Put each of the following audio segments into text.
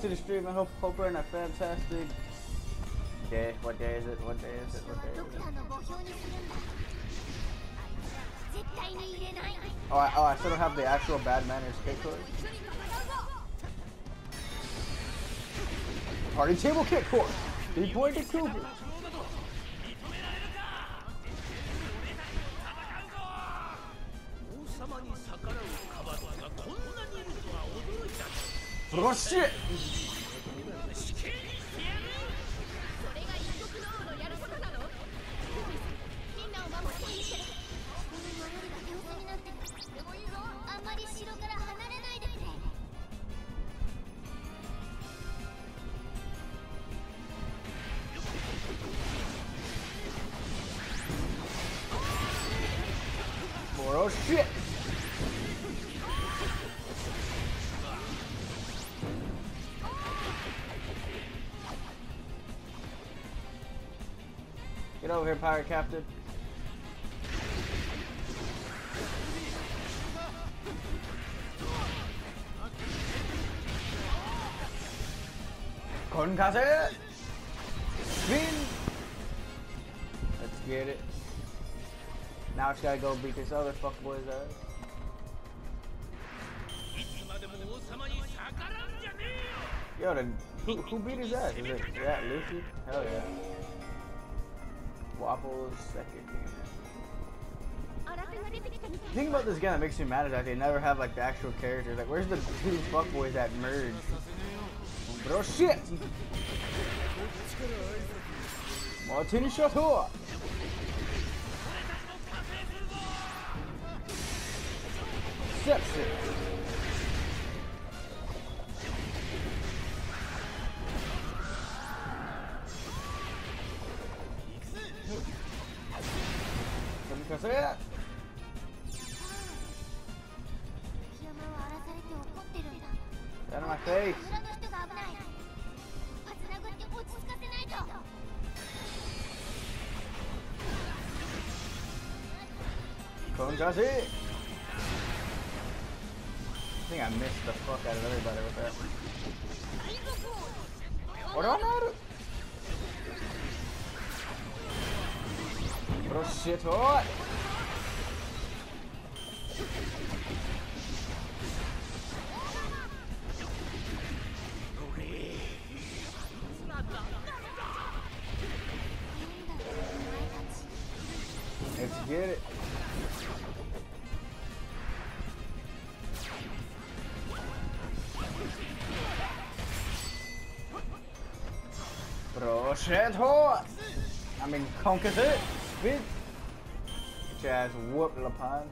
to the stream. I hope, hope we're in a fantastic day. What day is it? What day is it? What day is it? Oh, I, oh, I still don't have the actual bad manners kick course. Party table kick course. Three to Cooper. よ Get over here, pirate captain. Concassé! Spin! Let's get it. Now I just gotta go beat this other fuckboy's ass. Yo, then who, who beat his ass? Is it that Lucy? Hell yeah. Waffles second The thing about this game that makes me mad is that they never have like the actual characters. Like, where's the two fuckboys that merge? Bro, shit! Martin Chateau! Sepsis! Out of my face. Konjashi! I think I missed the fuck out of everybody with that. What on that? Bro shit hot! Let's it. Hot! I mean, conquers it! Bitch! Get your ass whooped, Lapahn.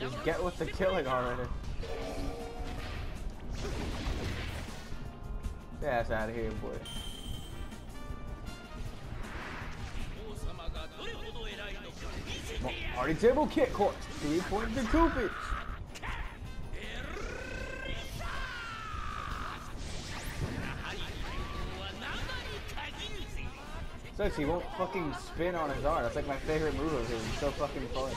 Just get with the killing already. Get ass out of here, boy. Party table kick court. Three point to Cupid. Sucks he won't fucking spin on his arm. That's like my favorite move of his. He's so fucking fun.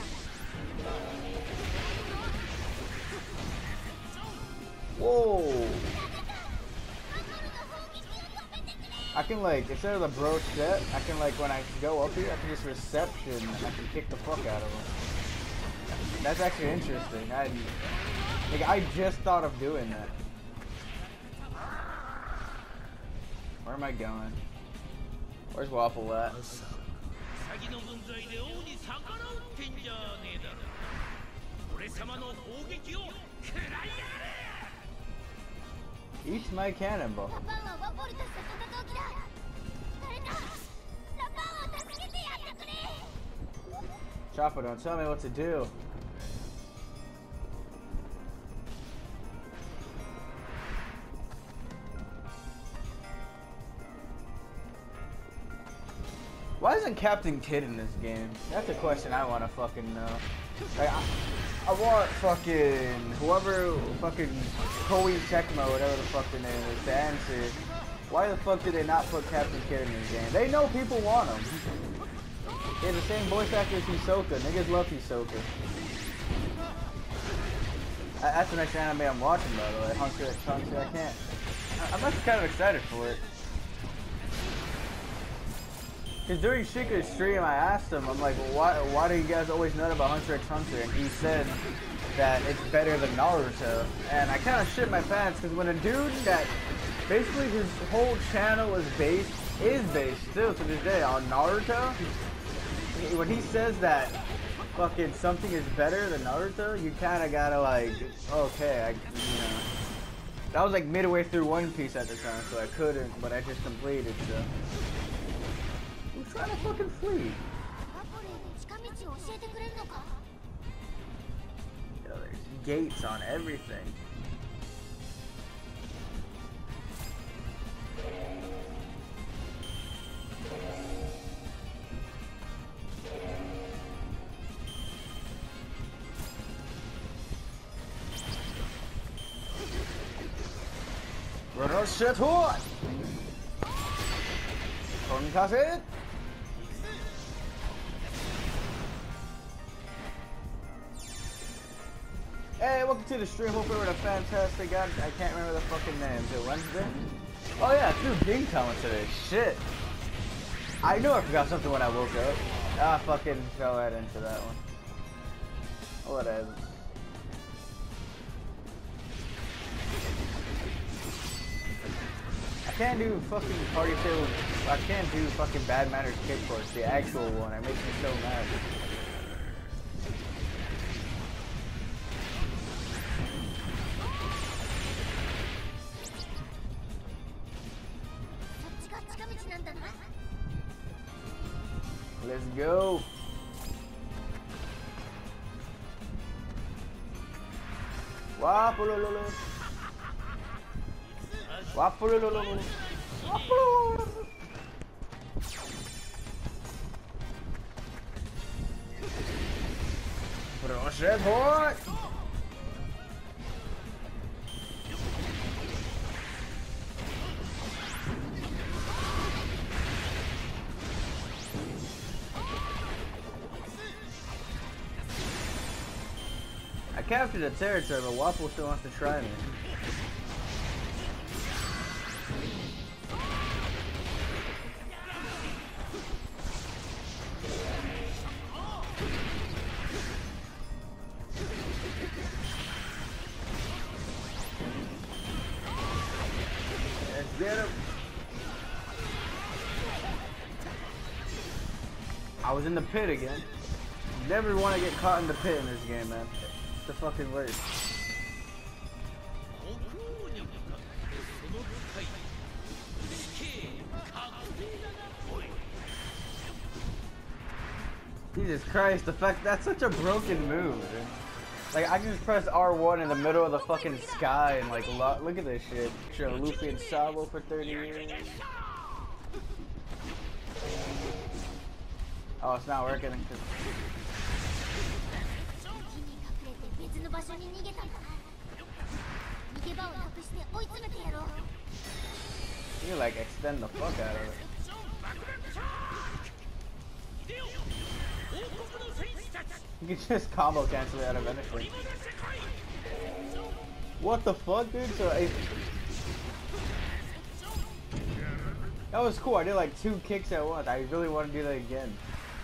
Whoa! I can like, instead of the bro set, I can like, when I go up here, I can just reception, I can kick the fuck out of him. That's actually interesting. I, like, I just thought of doing that. Where am I going? Where's Wapol at? Eat my cannonball. Chopper, don't tell me what to do. Why isn't Captain Kid in this game? That's a question I want to fucking know. Like, I, I want fucking whoever fucking Koei Tecmo, whatever the fuck their name is, to answer. Why the fuck did they not put Captain Kid in this game? They know people want him. They're the same voice actor as Hisoka. Niggas love Hisoka. That's the next anime I'm watching, by the way. Hunter x Hunter. I can't. I'm actually kind of excited for it. Cause during Shika's stream, I asked him, I'm like, why, why do you guys always know about Hunter x Hunter? And he said that it's better than Naruto. And I kind of shit my pants, because when a dude that basically his whole channel is based, is based still to this day on Naruto, when he says that fucking something is better than Naruto, you kind of gotta like, okay, I, you know. That was like midway through One Piece at the time, so I couldn't, but I just completed, so. Trying to fucking flee? Yo, there's gates on everything. Rush Tour! Konkasit! Hey, welcome to the stream. Hope we're a fantastic guy. I can't remember the fucking name. Is it Wednesday? Oh yeah, dude, Game comment today. Shit. I knew I forgot something when I woke up. Ah, fucking fell right into that one. Whatever. I can't do fucking party field. I can't do fucking bad manners kick course, the actual one. It makes me so mad. 와뿔룰룰루 와뿔룰룰루 와뿔룰 Proszę, chodź! Captured the territory, but Wapol still wants to try me. I was in the pit again. Never want to get caught in the pit in this game, man. The fucking worst. Jesus Christ, the fact that's such a broken move. Like, I can just press R1 in the middle of the fucking sky and, like, lo look at this shit. Show Luffy and Sabo for 30 years. Oh, it's not working. 場所に逃げたんだ逃げ場をなくして追い詰めてやろう You can, like, extend the fuck out of it. You can just combo cancel it out of anything. What the fuck, dude? So I... That was cool. I did like two kicks at once. I really want to do that again.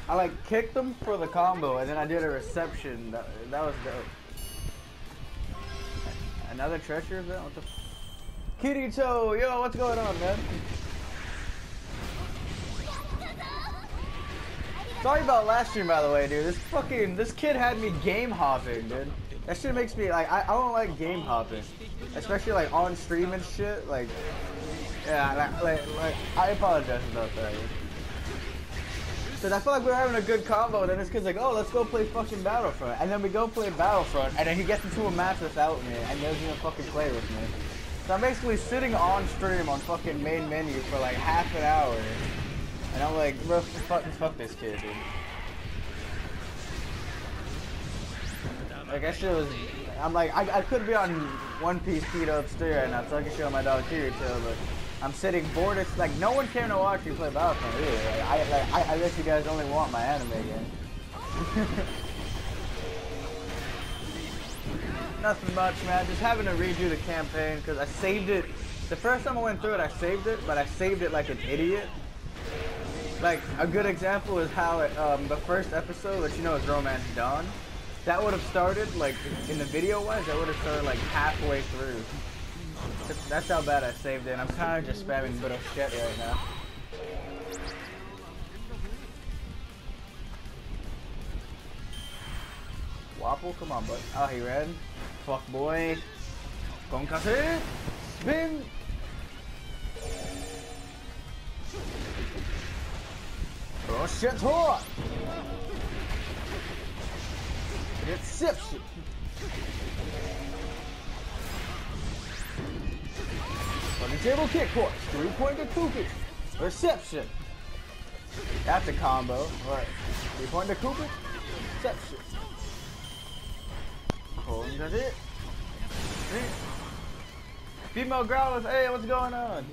I like kicked them for the combo, and then I did a reception. That, that was dope. Another treasure event? What the? F- Kirito, yo, what's going on, man? Sorry about last stream, by the way, dude. This fucking this kid had me game hopping, dude. That shit makes me like I, I don't like game hopping, especially like on stream and shit. Like, yeah, like like, like I apologize about that. Cause I feel like we are having a good combo, and then this kid's like, "Oh, let's go play fucking Battlefront," and then we go play Battlefront, and then he gets into a match without me, and doesn't even fucking play with me. So I'm basically sitting on stream on fucking main menu for like half an hour, And I'm like, bro, fuck, this kid, dude. Like that shit was. I'm like, I, I could be on One Piece keto upstairs right now, talking shit on my dog Kirito, but I'm sitting bored. It's like no one came to watch me play Battlefront. Really, like, I like I, I bet you guys only want my anime again. Nothing much, man. Just having to redo the campaign because I saved it. The first time I went through it, I saved it, but I saved it like an idiot. Like a good example is how it, um, the first episode, which you know is Romance Dawn, that would have started like in the video wise. That would have started like halfway through. That's how bad I saved it. I'm kind of just spamming bit of shit right now. Wapol, come on, bud. Oh, he ran. Fuck boy. Gonkase. Spin. Oh shit, hot. Reception. On the table kick course. Three point to Kukic. Reception. That's a combo. Alright. Three point to Kukic. Reception. Does it. Female growlers, hey, what's going on?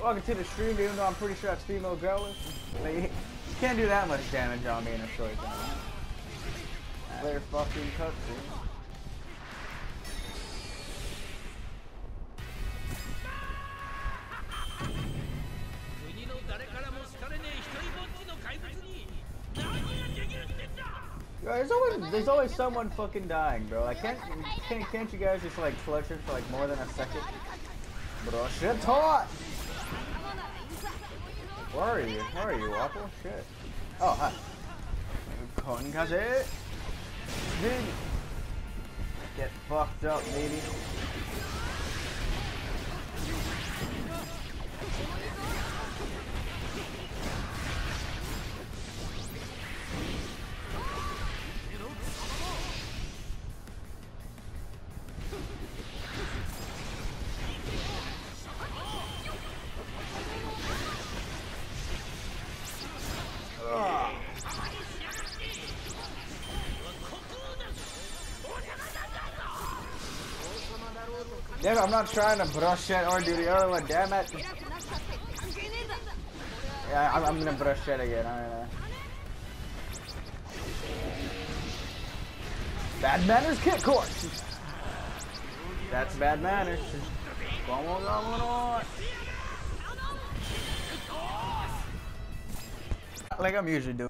Welcome to the stream, even though I'm pretty sure that's female growlers. Can't do that much damage on me in a short time. They're fucking cutscene. There's always there's always someone fucking dying, bro. I can't can't can't you guys just like clutch it for like more than a second? Bro, shit hot. Where are you? Where are you, Wapol? Shit. Oh, hi. Concassé. Dude. Get fucked up, baby. Damn I'm not trying to brush it or do the other one, damn it. Yeah, I'm, I'm gonna brush it again, know. Bad manners kick course. That's bad manners. Come on, come on. Like I'm usually doing.